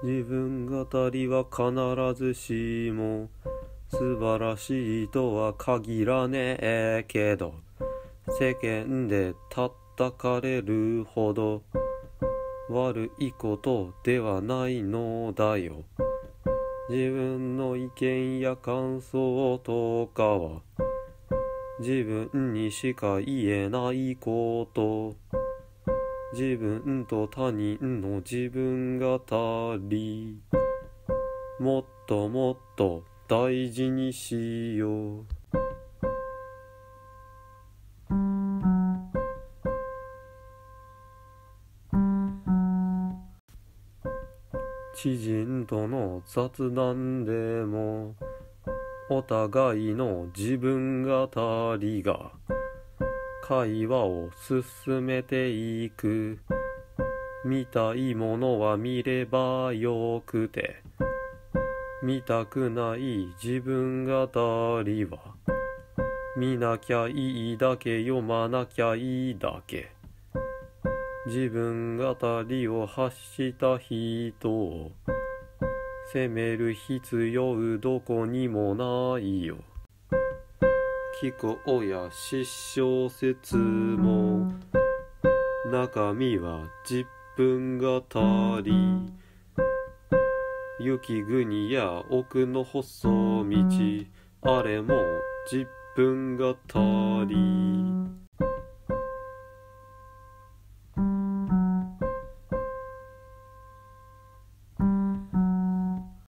自分語りは必ずしも素晴らしいとは限らねえけど世間で叩かれるほど悪いことではないのだよ。自分の意見や感想とかは自分にしか言えないこと。自分と他人の自分語りもっともっと大事にしよう。知人との雑談でもお互いの自分語りが会話を進めていく。見たいものは見ればよくて。見たくない自分語りは。見なきゃいいだけ読まなきゃいいだけ。自分語りを発した人を。責める必要どこにもないよ。聞こうや。失笑説も。中身は自分語り。雪国や奥の細道。あれも自分語り。